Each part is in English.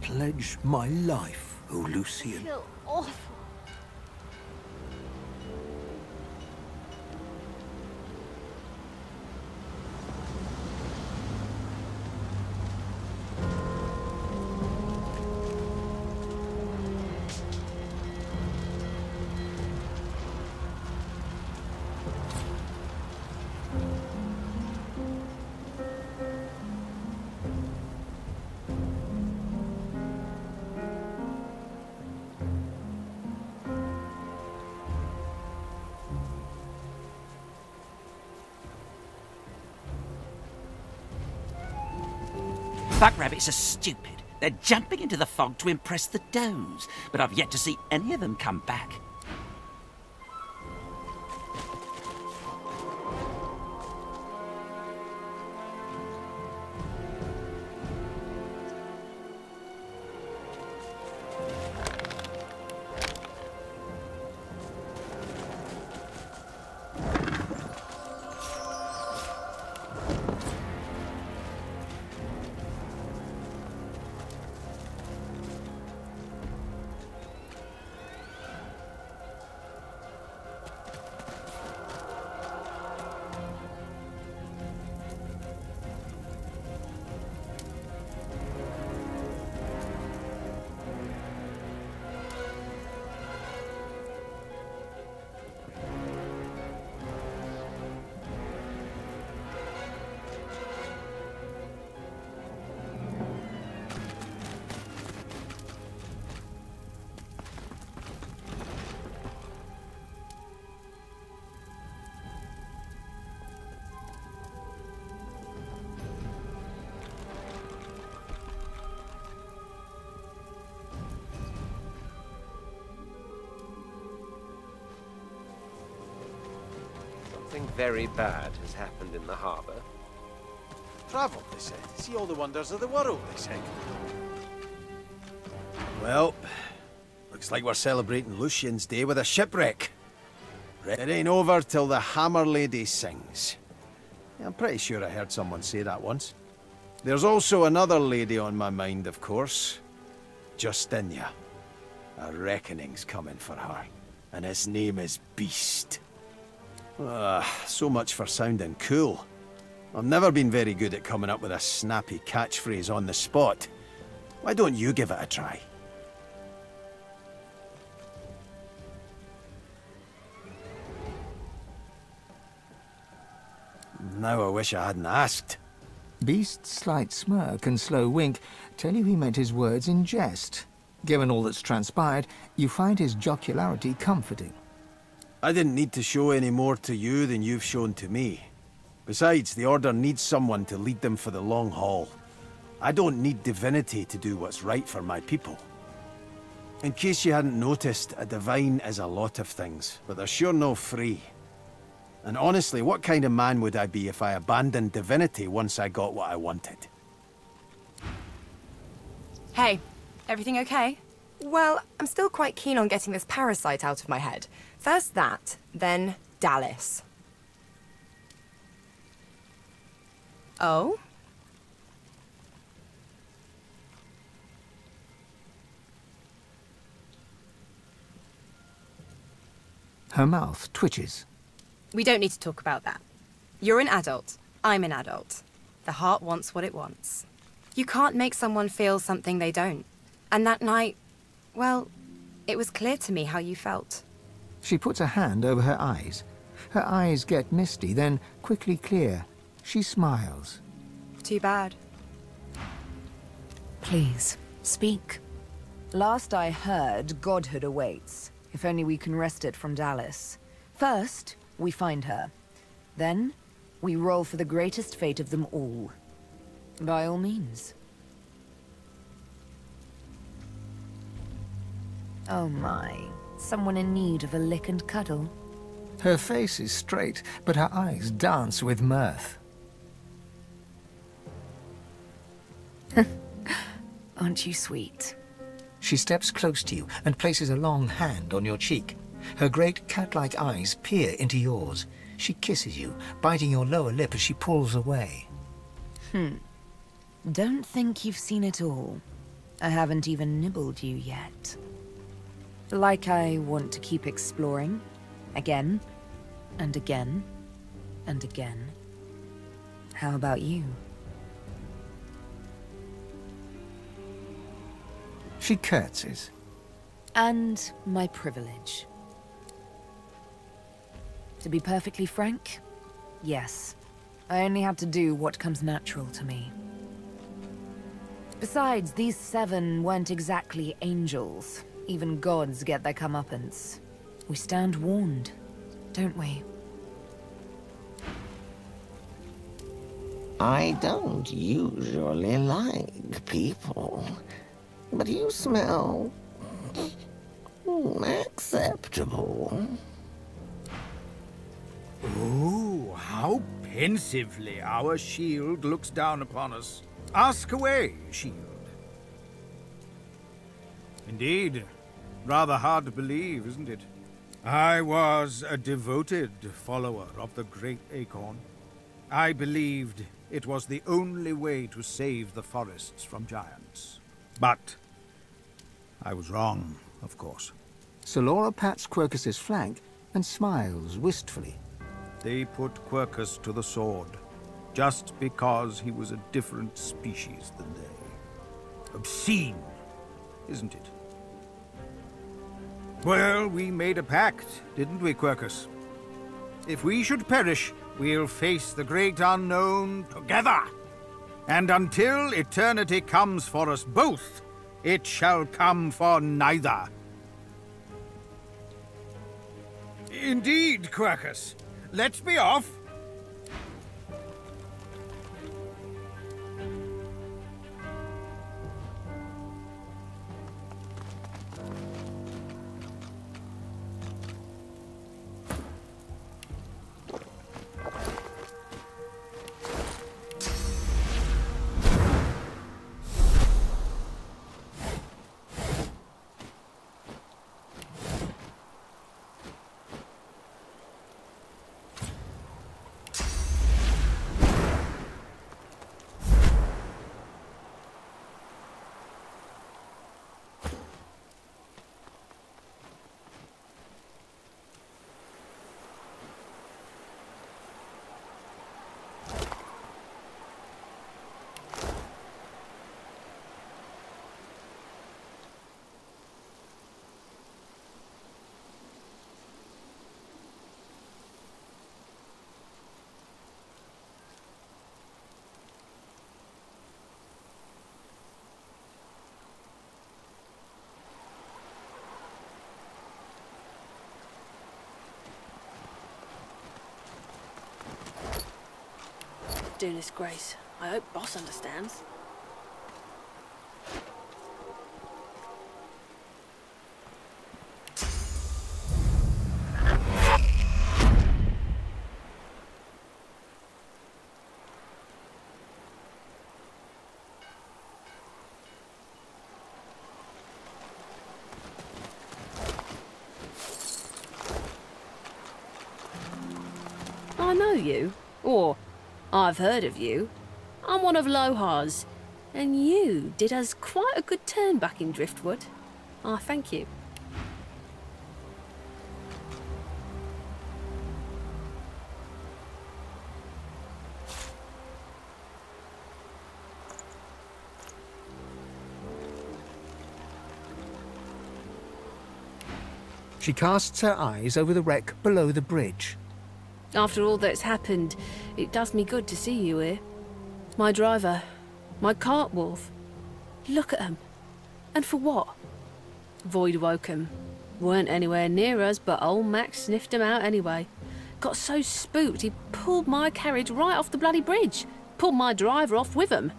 pledge my life, O Lucian. I feel Bug rabbits are stupid. They're jumping into the fog to impress the does, but I've yet to see any of them come back. Something very bad has happened in the harbour. Travel, they said. See all the wonders of the world, they said. Well, looks like we're celebrating Lucian's Day with a shipwreck. It ain't over till the Hammer Lady sings. I'm pretty sure I heard someone say that once. There's also another lady on my mind, of course. Justinia. A reckoning's coming for her. And his name is Beast. Ah, so much for sounding cool. I've never been very good at coming up with a snappy catchphrase on the spot. Why don't you give it a try? Now I wish I hadn't asked. Beast's slight smirk and slow wink tell you he meant his words in jest. Given all that's transpired, you find his jocularity comforting. I didn't need to show any more to you than you've shown to me. Besides, the Order needs someone to lead them for the long haul. I don't need divinity to do what's right for my people. In case you hadn't noticed, a divine is a lot of things, but they're sure no free. And honestly, what kind of man would I be if I abandoned divinity once I got what I wanted? Hey, everything okay? Well, I'm still quite keen on getting this parasite out of my head. First that, then Dallis. Oh? Her mouth twitches. We don't need to talk about that. You're an adult. I'm an adult. The heart wants what it wants. You can't make someone feel something they don't. And that night, well, it was clear to me how you felt. She puts a hand over her eyes. Her eyes get misty, then quickly clear. She smiles. Too bad. Please, speak. Last I heard, godhood awaits. If only we can wrest it from Dallis. First, we find her. Then, we roll for the greatest fate of them all. By all means. Oh my. Someone in need of a lick and cuddle. Her face is straight, but her eyes dance with mirth. Aren't you sweet? She steps close to you and places a long hand on your cheek. Her great cat-like eyes peer into yours. She kisses you, biting your lower lip as she pulls away. Hmm. Don't think you've seen it all. I haven't even nibbled you yet. Like I want to keep exploring. Again, and again, and again. How about you? She curtsies. And my privilege. To be perfectly frank, yes. I only had to do what comes natural to me. Besides, these seven weren't exactly angels. Even gods get their comeuppance. We stand warned, don't we? I don't usually like people, but you smell mm, acceptable. Oh, how pensively our shield looks down upon us. Ask away, shield. Indeed, rather hard to believe, isn't it? I was a devoted follower of the great acorn. I believed it was the only way to save the forests from giants. But I was wrong, of course. Laura pats Quercus's flank and smiles wistfully. They put Quercus to the sword, just because he was a different species than they. Obscene, isn't it? Well, we made a pact, didn't we, Quercus? If we should perish, we'll face the great unknown together. And until eternity comes for us both, it shall come for neither. Indeed, Quercus. Let's be off. Doing this, Grace. I hope Boss understands. I've heard of you. I'm one of Lohar's, and you did us quite a good turn back in Driftwood. I thank you. She casts her eyes over the wreck below the bridge. After all that's happened, it does me good to see you here. My driver, my cart wolf. Look at 'em. And for what? Void woke 'em. Weren't anywhere near us, but old Max sniffed 'em out anyway. Got so spooked he pulled my carriage right off the bloody bridge. Pulled my driver off with 'em.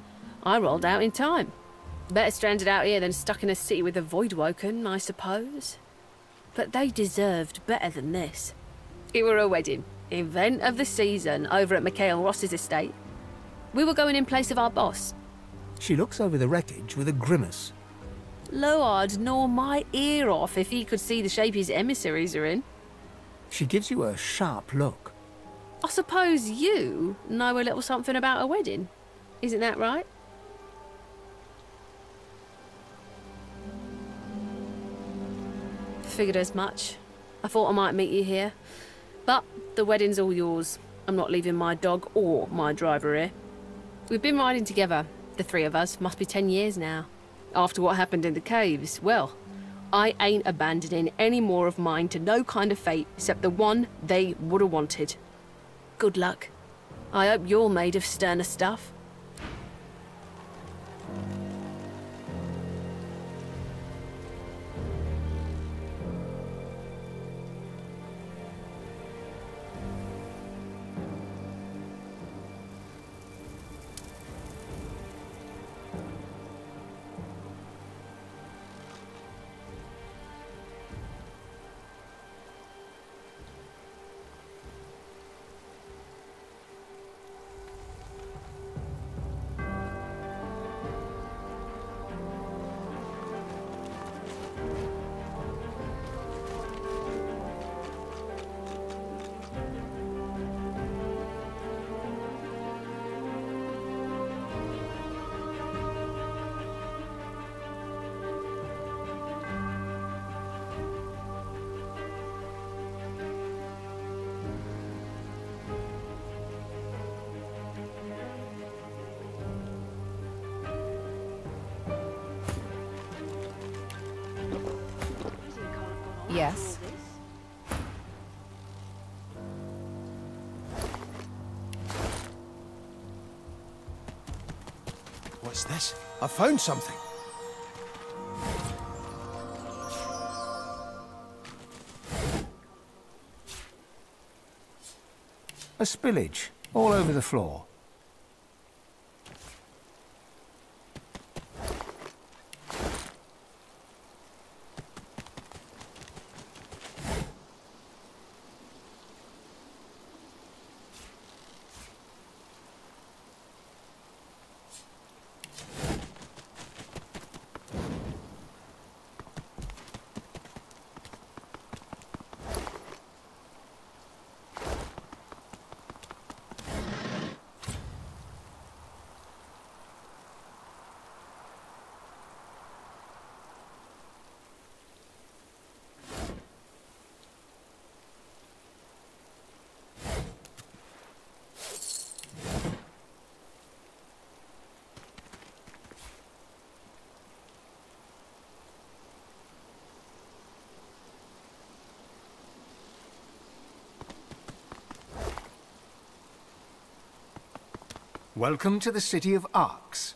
I rolled out in time. Better stranded out here than stuck in a city with a void woken, I suppose. But they deserved better than this. It were a wedding, event of the season over at Michael Ross's estate. We were going in place of our boss. She looks over the wreckage with a grimace. Lohar'd gnaw my ear off if he could see the shape his emissaries are in. She gives you a sharp look. I suppose you know a little something about a wedding. Isn't that right? Figured as much. I thought I might meet you here. But the wedding's all yours. I'm not leaving my dog or my driver here. We've been riding together, the three of us, must be ten years now. After what happened in the caves, well, I ain't abandoning any more of mine to no kind of fate except the one they would have wanted. Good luck. I hope you're made of sterner stuff. Yes. What's this? I found something. A spillage all over the floor. Welcome to the city of Arx.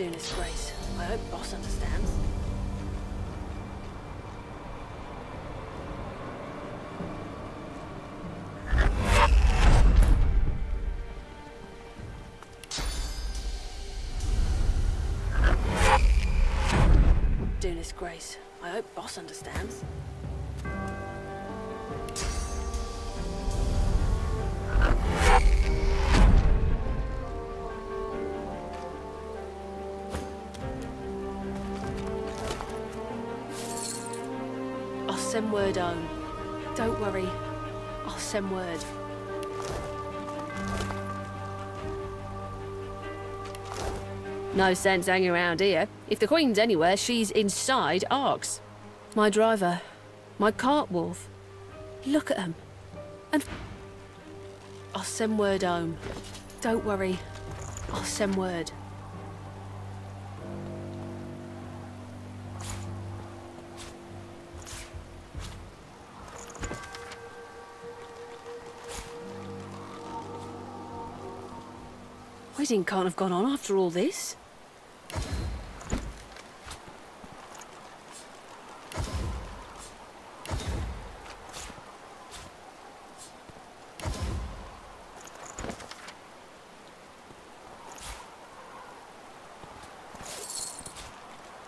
Doing this, Grace. I hope Boss understands. Doing this, Grace. I hope Boss understands. Word home. Don't worry. I'll send word. No sense hanging around here. If the Queen's anywhere, she's inside Arx. My driver. My cart wolf. Look at him. And... I'll send word home. Don't worry. I'll send word. Can't have gone on after all this.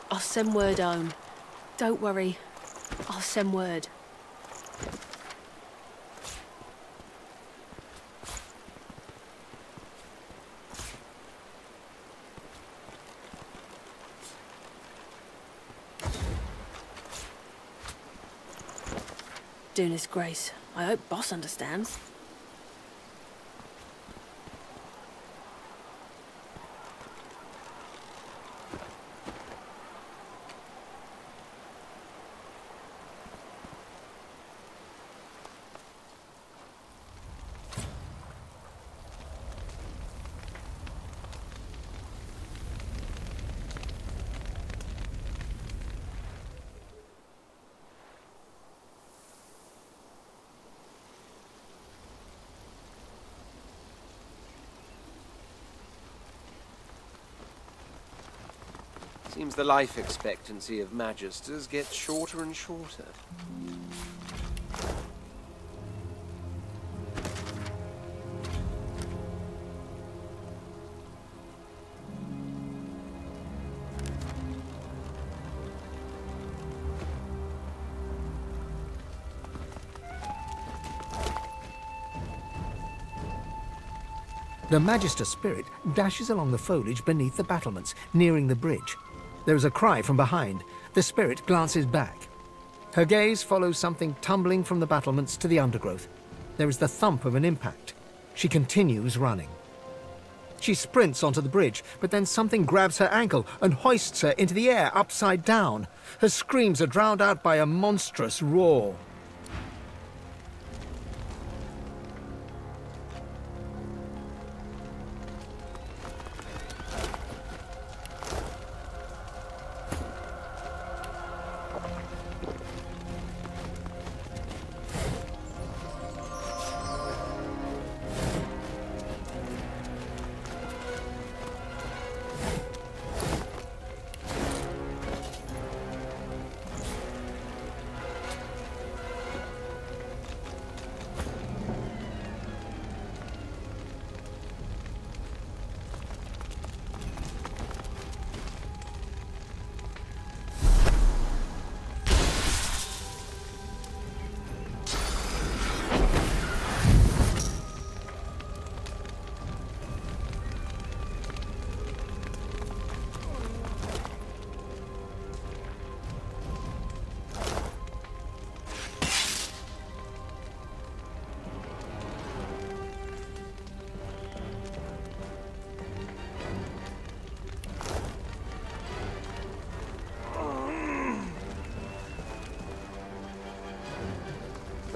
I'll send word home. Don't worry. I'll send word. Doing this, Grace. I hope Boss understands. Seems the life expectancy of Magisters gets shorter and shorter. The Magister spirit dashes along the foliage beneath the battlements, nearing the bridge. There is a cry from behind. The spirit glances back. Her gaze follows something tumbling from the battlements to the undergrowth. There is the thump of an impact. She continues running. She sprints onto the bridge, but then something grabs her ankle and hoists her into the air upside down. Her screams are drowned out by a monstrous roar.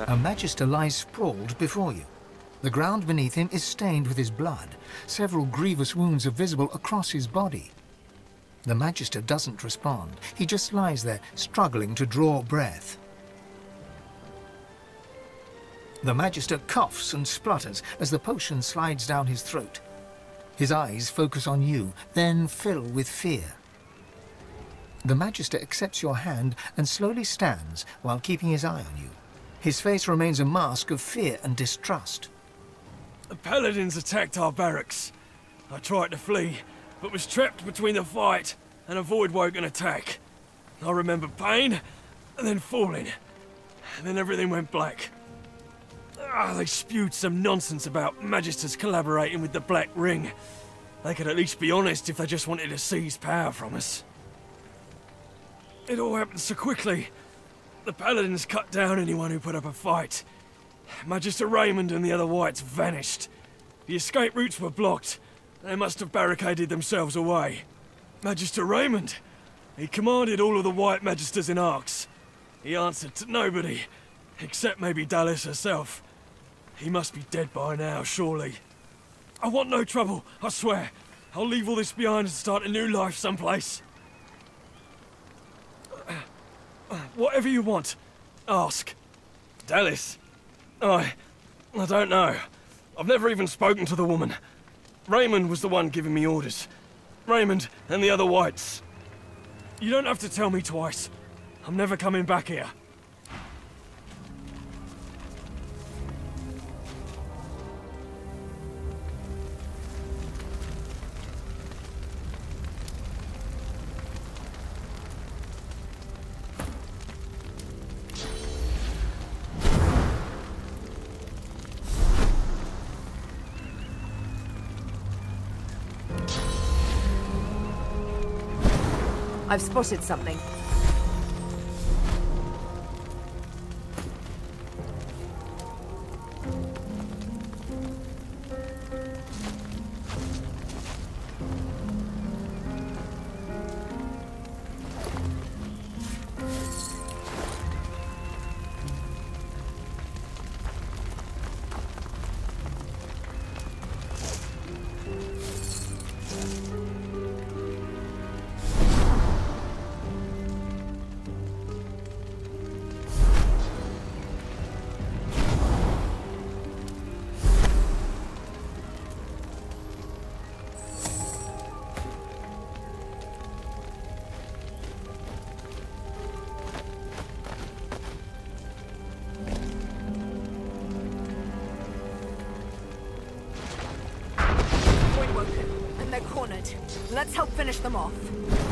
A Magister lies sprawled before you. The ground beneath him is stained with his blood. Several grievous wounds are visible across his body. The Magister doesn't respond. He just lies there, struggling to draw breath. The Magister coughs and splutters as the potion slides down his throat. His eyes focus on you, then fill with fear. The Magister accepts your hand and slowly stands while keeping his eye on you. His face remains a mask of fear and distrust. The Paladins attacked our barracks. I tried to flee, but was trapped between the fight and a Void Voidwoken attack. I remember pain, and then falling. And then everything went black. Ah, they spewed some nonsense about Magisters collaborating with the Black Ring. They could at least be honest if they just wanted to seize power from us. It all happened so quickly. The Paladins cut down anyone who put up a fight. Magister Raymond and the other Whites vanished. The escape routes were blocked. They must have barricaded themselves away. Magister Raymond! He commanded all of the White Magisters in Arx. He answered to nobody, except maybe Dallis herself. He must be dead by now, surely. I want no trouble, I swear. I'll leave all this behind and start a new life someplace. Whatever you want, ask. Dallis? I... I don't know. I've never even spoken to the woman. Raymond was the one giving me orders. Raymond and the other whites. You don't have to tell me twice. I'm never coming back here. Spotted something. Let's help finish them off.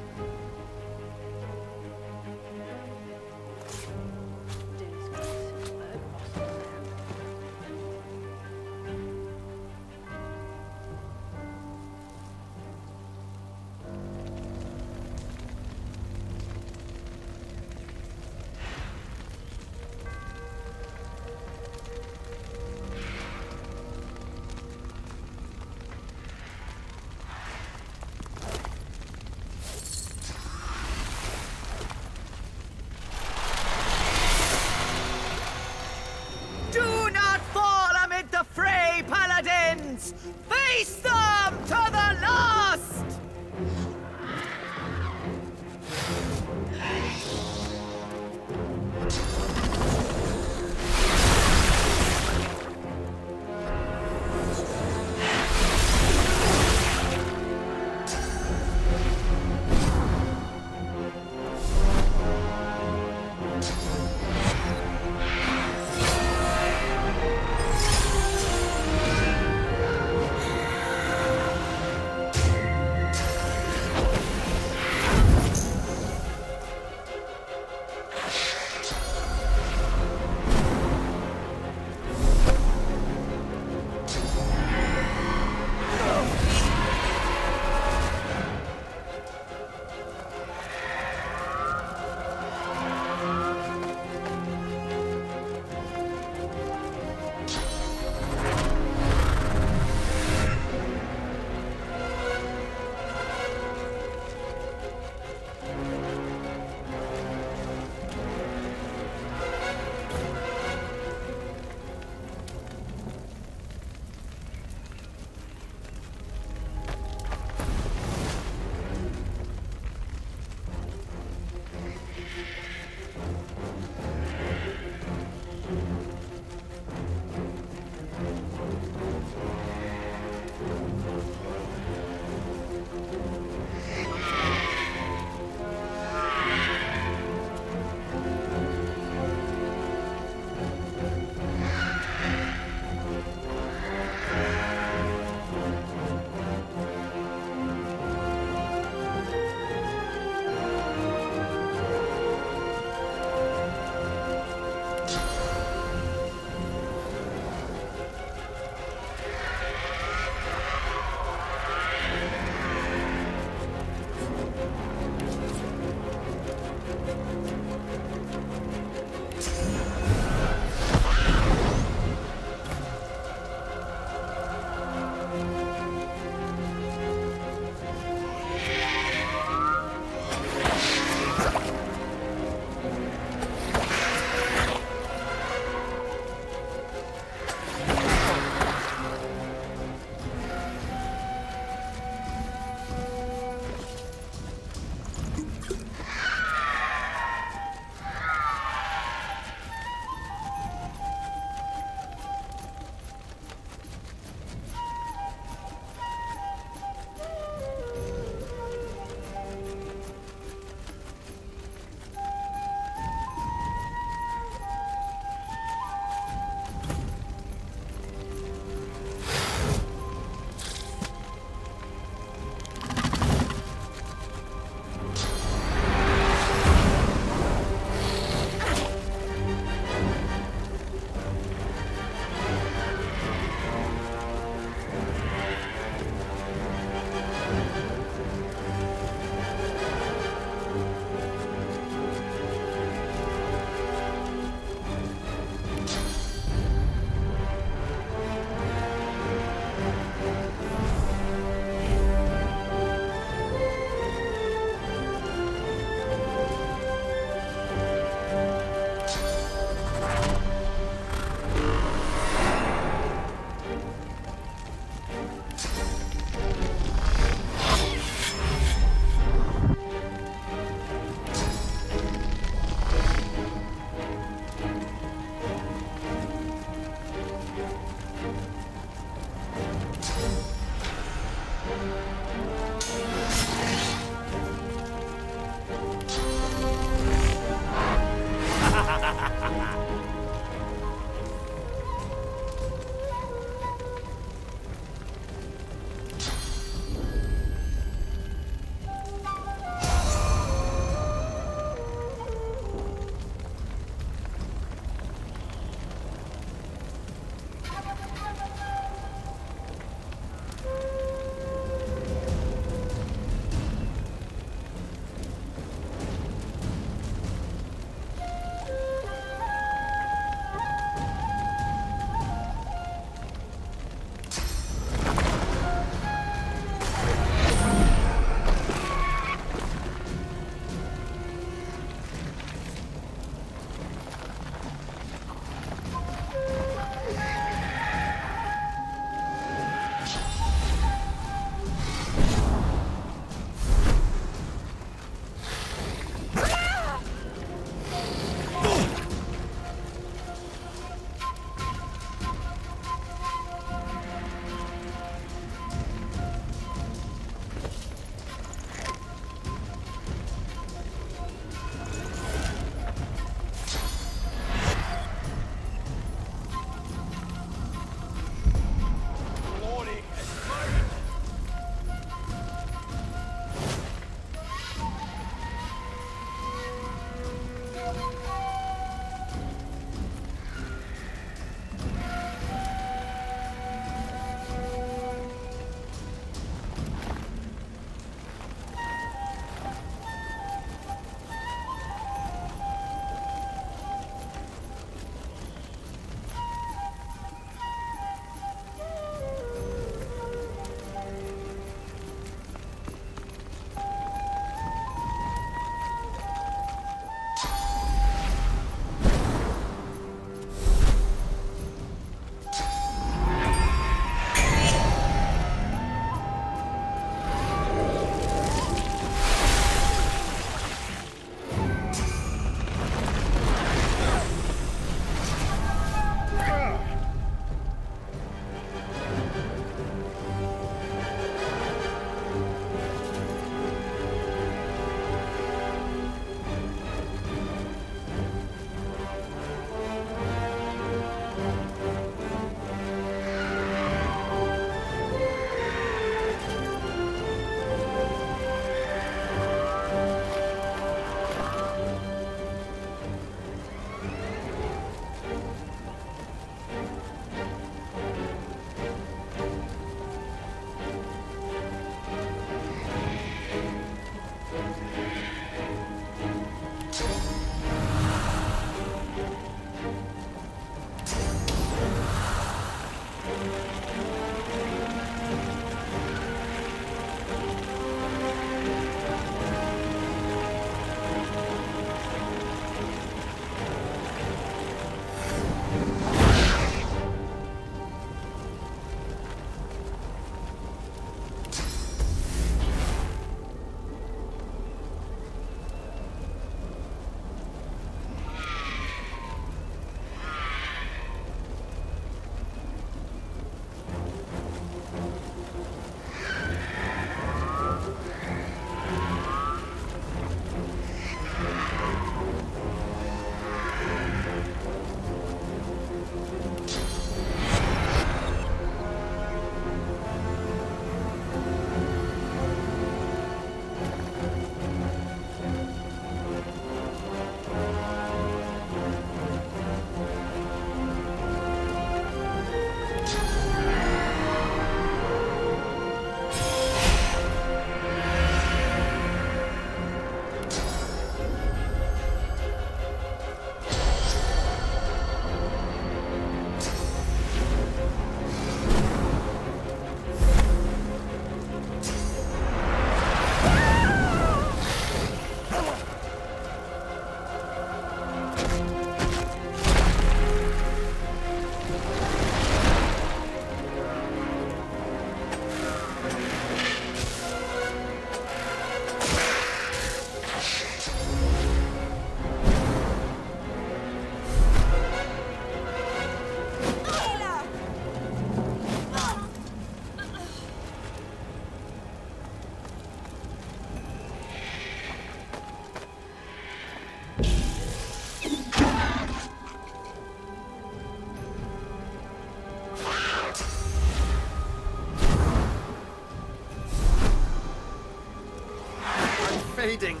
Fading.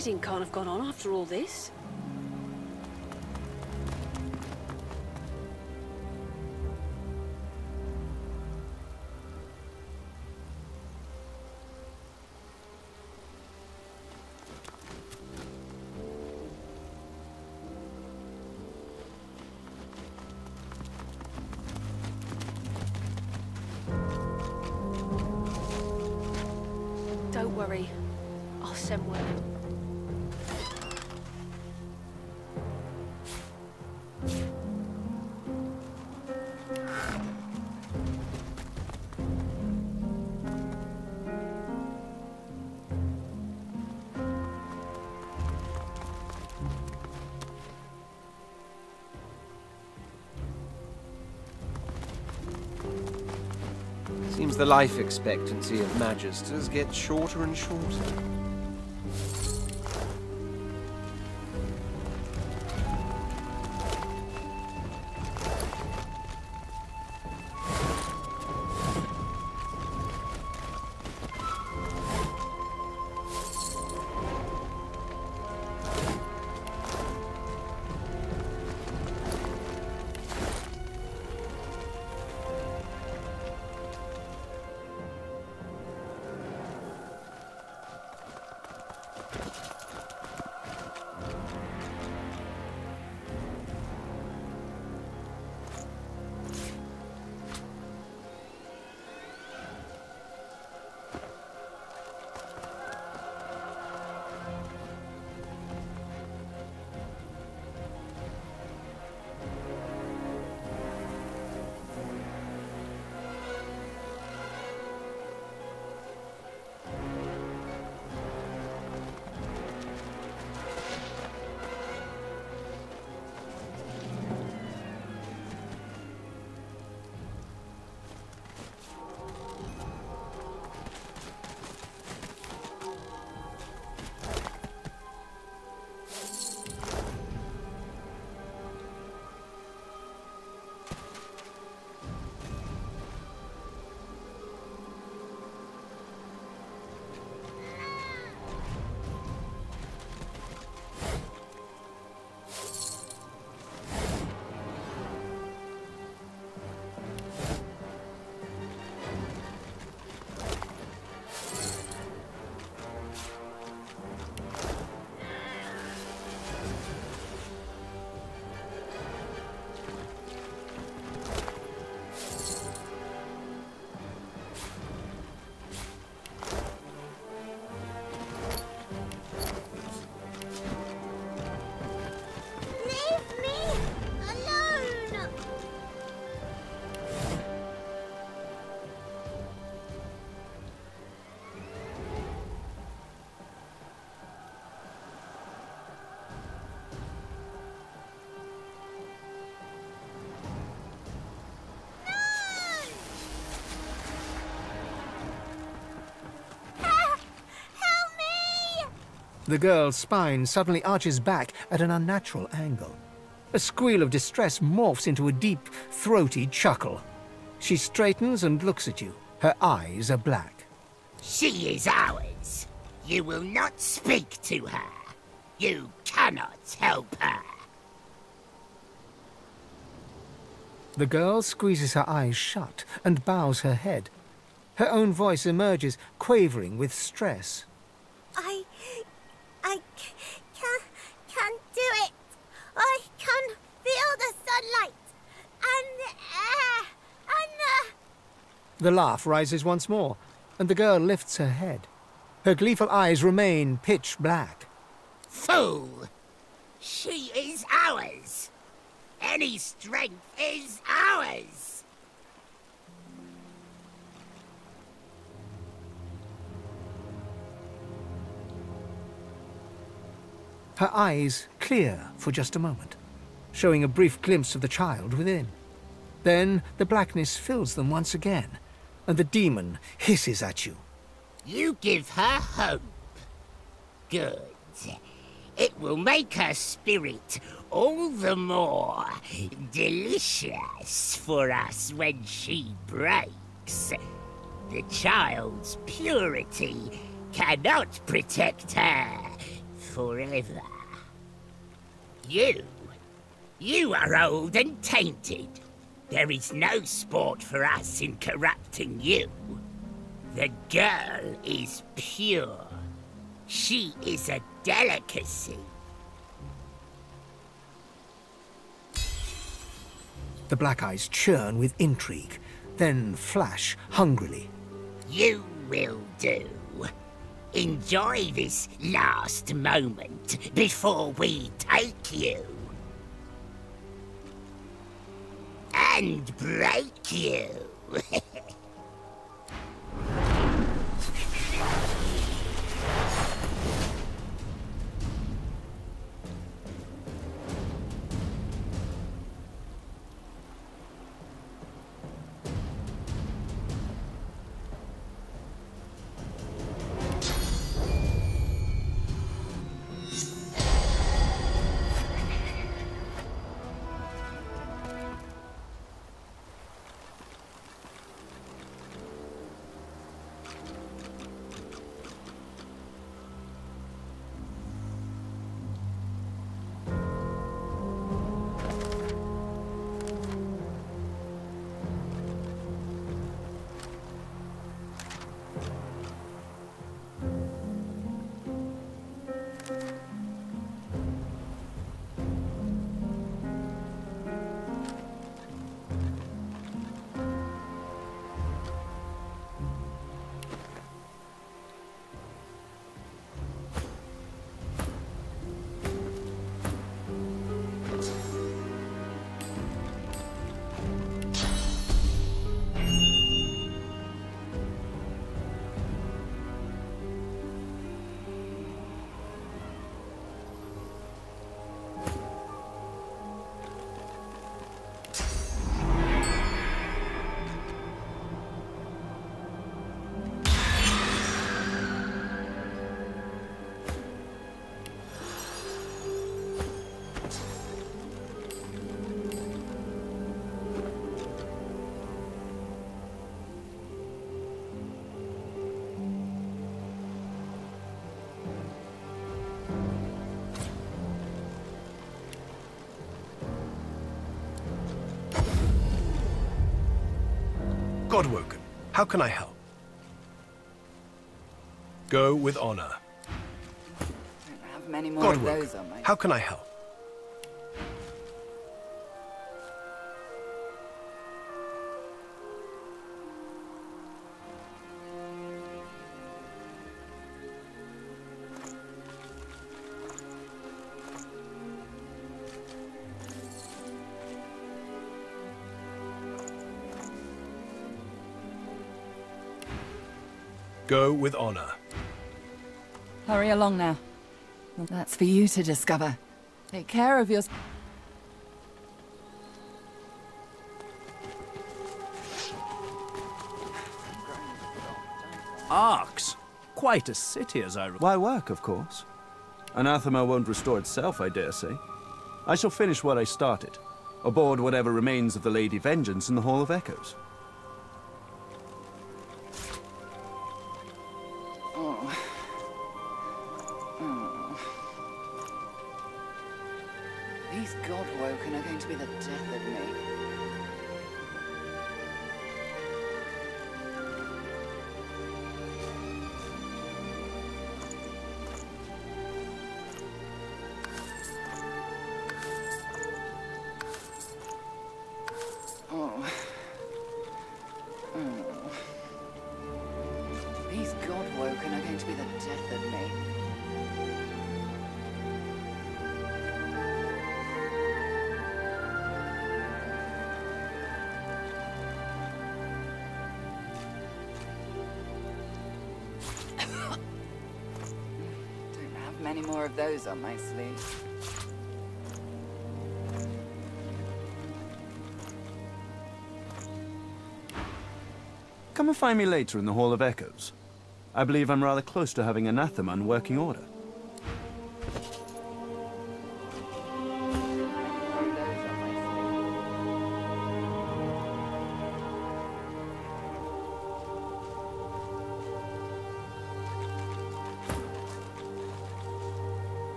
Can't have gone on after all this. Don't worry. I'll send word. The life expectancy of Magisters gets shorter and shorter. The girl's spine suddenly arches back at an unnatural angle. A squeal of distress morphs into a deep, throaty chuckle. She straightens and looks at you. Her eyes are black. She is ours. You will not speak to her. You cannot help her. The girl squeezes her eyes shut and bows her head. Her own voice emerges, quavering with stress. I... I c- can't, can't do it. I can feel the sunlight and the air and the... The laugh rises once more, and the girl lifts her head. Her gleeful eyes remain pitch black. Fool! She is ours. Any strength is ours. Her eyes clear for just a moment, showing a brief glimpse of the child within. Then the blackness fills them once again, and the demon hisses at you. You give her hope. Good. It will make her spirit all the more delicious for us when she breaks. The child's purity cannot protect her forever. You, you are old and tainted. There is no sport for us in corrupting you. The girl is pure. She is a delicacy. The black eyes churn with intrigue, then flash hungrily. You will do. Enjoy this last moment before we take you. And break you. how can I help? Go with honor. Don't have many more of those on my... how can I help? Go with honor. Hurry along now. That's for you to discover. Take care of your... Arx! Quite a city, as I recall. Why work, of course. Anathema won't restore itself, I dare say. I shall finish what I started, aboard whatever remains of the Lady Vengeance in the Hall of Echoes. On my sleeve. Come and find me later in the Hall of Echoes. I believe I'm rather close to having Anathema in working order.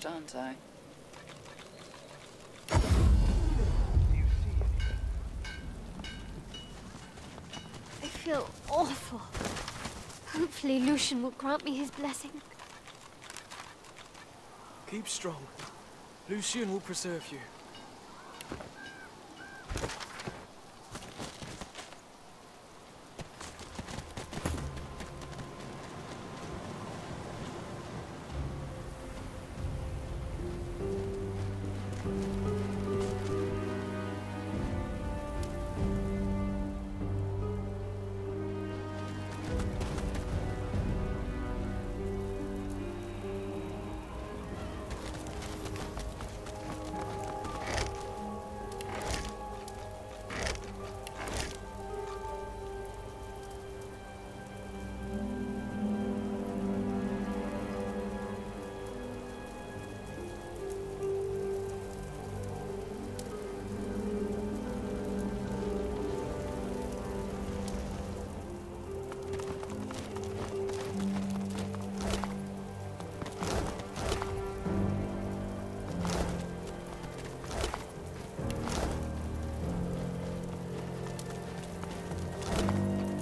Soft, aren't I? I feel awful. Hopefully Lucian will grant me his blessing. Keep strong. Lucian will preserve you.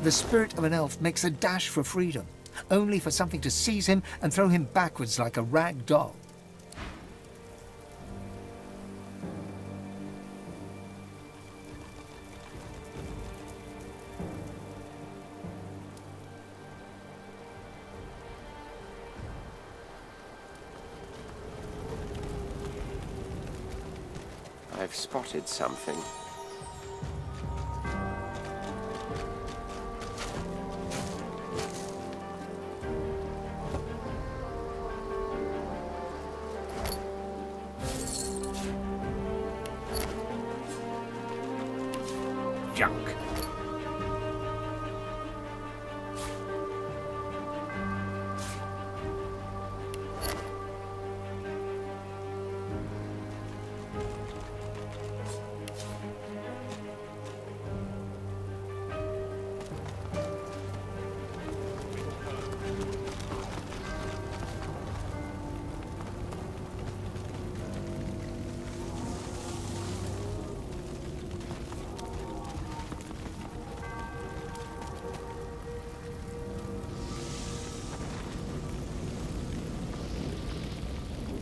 The spirit of an elf makes a dash for freedom, only for something to seize him and throw him backwards like a rag doll. I've spotted something.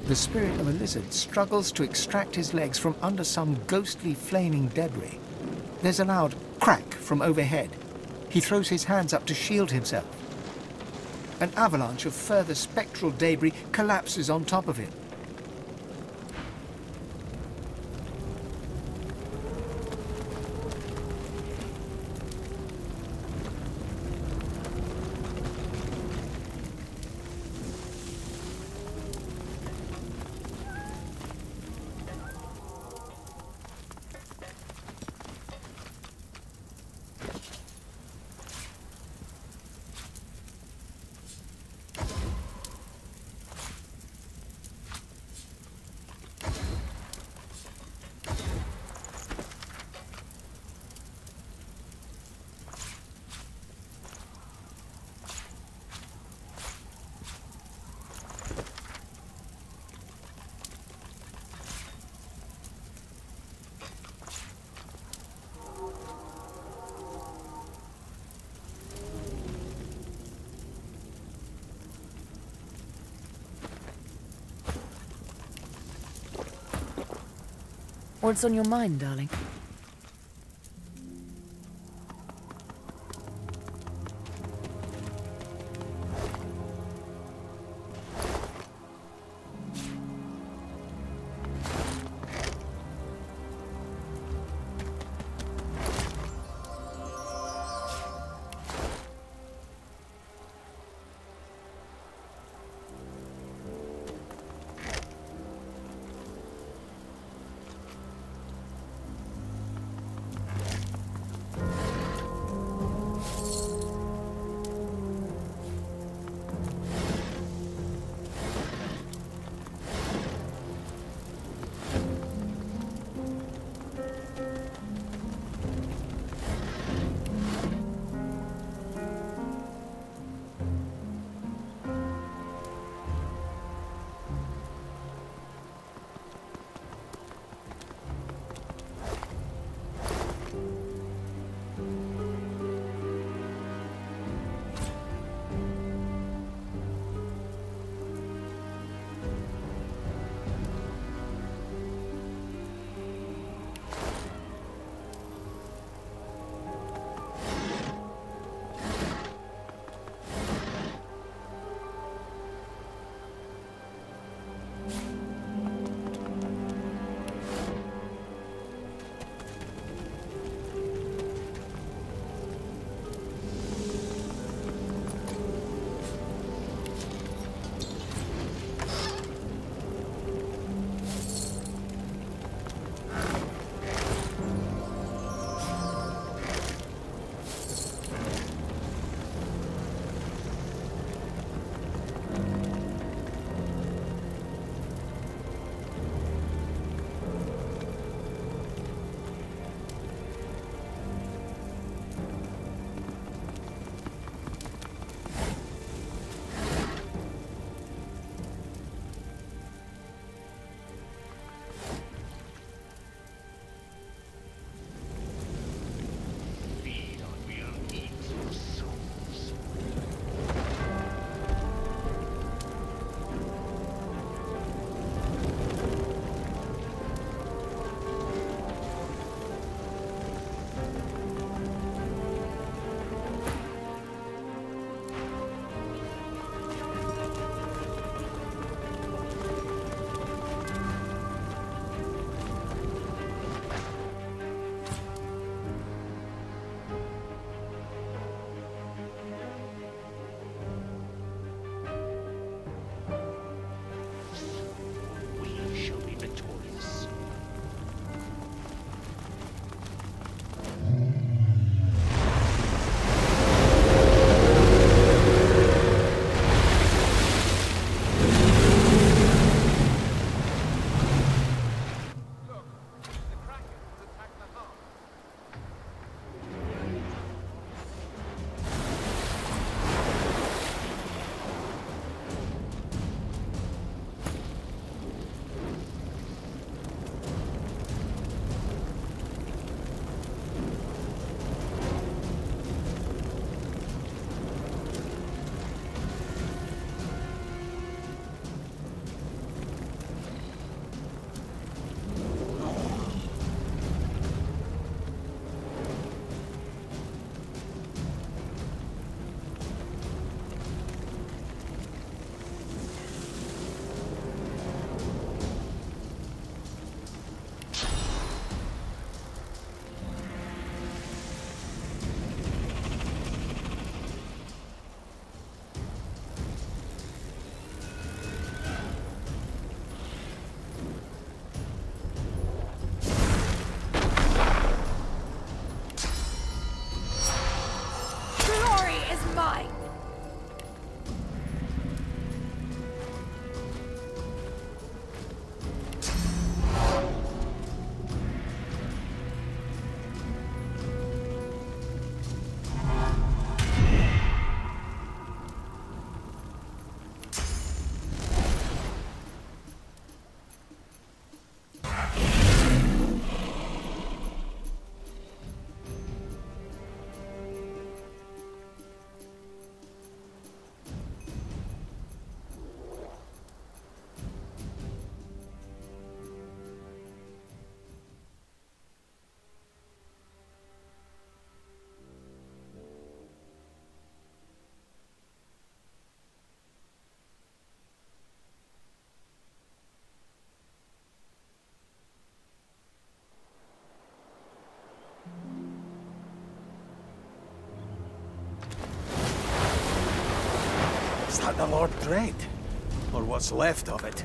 The spirit of a lizard struggles to extract his legs from under some ghostly flaming debris. There's a loud crack from overhead. He throws his hands up to shield himself. An avalanche of further spectral debris collapses on top of him. What's on your mind, darling? Bye. The Lord Dread? Or what's left of it?